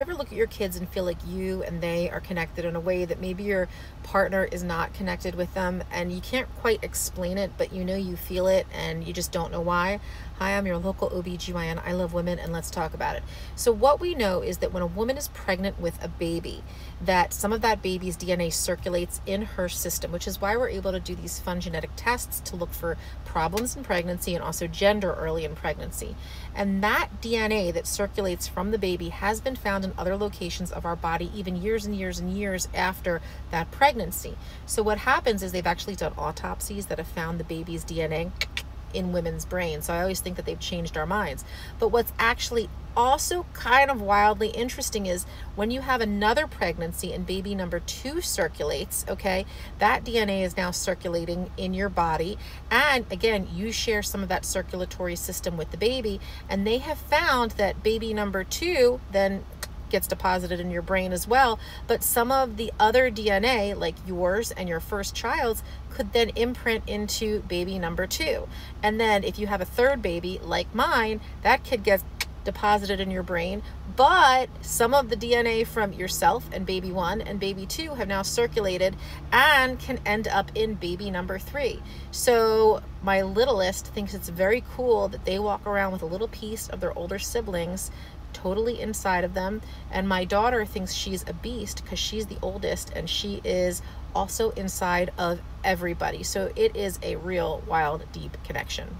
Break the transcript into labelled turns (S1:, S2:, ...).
S1: ever look at your kids and feel like you and they are connected in a way that maybe your partner is not connected with them and you can't quite explain it, but you know you feel it and you just don't know why? Hi, I'm your local OBGYN. I love women and let's talk about it. So what we know is that when a woman is pregnant with a baby, that some of that baby's DNA circulates in her system, which is why we're able to do these fun genetic tests to look for problems in pregnancy and also gender early in pregnancy. And that DNA that circulates from the baby has been found other locations of our body even years and years and years after that pregnancy. So what happens is they've actually done autopsies that have found the baby's DNA in women's brains. So I always think that they've changed our minds. But what's actually also kind of wildly interesting is when you have another pregnancy and baby number two circulates, okay, that DNA is now circulating in your body. And again, you share some of that circulatory system with the baby. And they have found that baby number two then gets deposited in your brain as well. But some of the other DNA, like yours and your first child's, could then imprint into baby number two. And then if you have a third baby, like mine, that kid gets deposited in your brain, but some of the DNA from yourself and baby one and baby two have now circulated and can end up in baby number three. So my littlest thinks it's very cool that they walk around with a little piece of their older siblings totally inside of them. And my daughter thinks she's a beast because she's the oldest and she is also inside of everybody. So it is a real wild, deep connection.